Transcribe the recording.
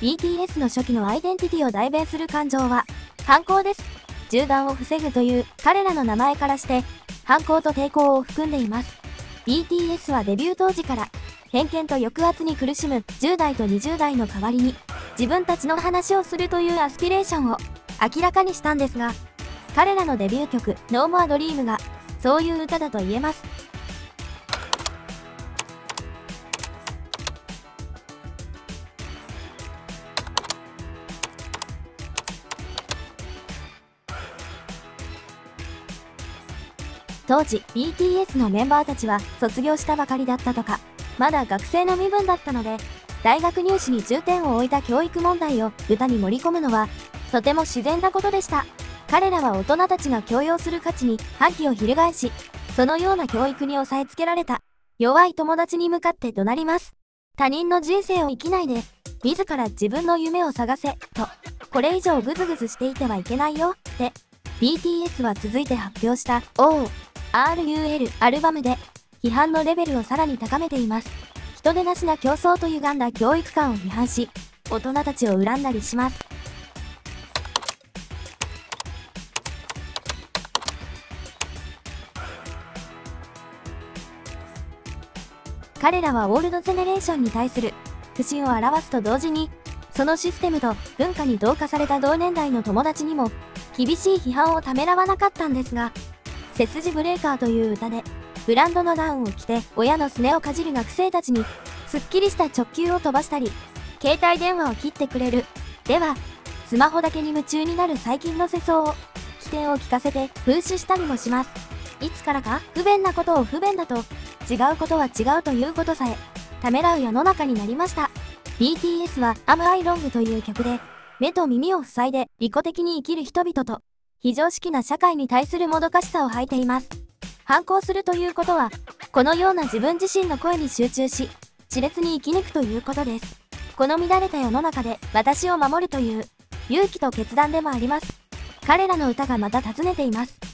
BTS の初期のアイデンティティを代弁する感情は、反抗です。銃弾を防ぐという彼らの名前からして、反抗と抵抗を含んでいます。BTS はデビュー当時から、偏見と抑圧に苦しむ10代と20代の代わりに、自分たちの話をするというアスピレーションを明らかにしたんですが、彼らのデビュー曲、No More Dream が、そういう歌だと言えます。当時 BTS のメンバーたちは卒業したばかりだったとか、まだ学生の身分だったので、大学入試に重点を置いた教育問題を歌に盛り込むのは、とても自然なことでした。彼らは大人たちが強要する価値に反旗を翻し、そのような教育に押さえつけられた、弱い友達に向かって怒鳴ります。他人の人生を生きないで、自ら自分の夢を探せ、と、これ以上グズグズしていてはいけないよ、って、BTS は続いて発表した。O、RUL アルバムで、批判のレベルをさらに高めています。人でなしな競争と歪んだ教育観を批判し、大人たちを恨んだりします。彼らはオールドゼネレーションに対する不信を表すと同時に、そのシステムと文化に同化された同年代の友達にも厳しい批判をためらわなかったんですが、背筋ブレーカーという歌で、ブランドのダウンを着て親のすねをかじる学生たちに、すっきりした直球を飛ばしたり、携帯電話を切ってくれる。では、スマホだけに夢中になる最近の世相を、起点を聞かせて風刺したりもします。いつからか不便なことを不便だと、違うことは違うということさえ、ためらう世の中になりました。BTS は Am I Wrong という曲で、目と耳を塞いで利己的に生きる人々と、非常識な社会に対するもどかしさを吐いています。反抗するということは、このような自分自身の声に集中し、熾烈に生き抜くということです。この乱れた世の中で私を守るという勇気と決断でもあります。彼らの歌がまた尋ねています。